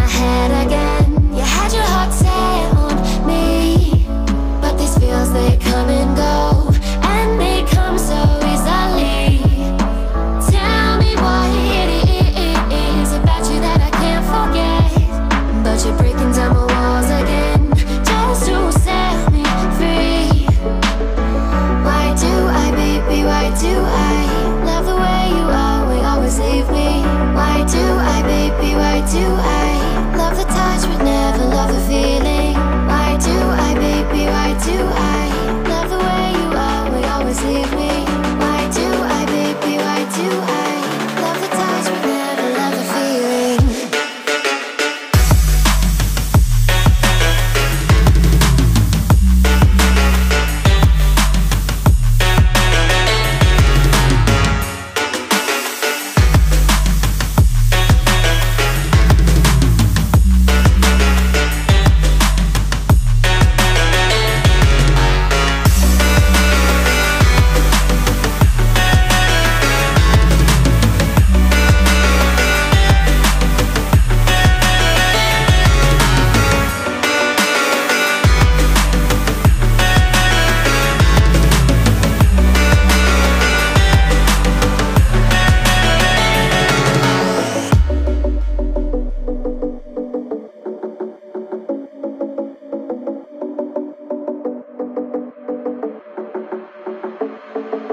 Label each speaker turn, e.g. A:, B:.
A: my head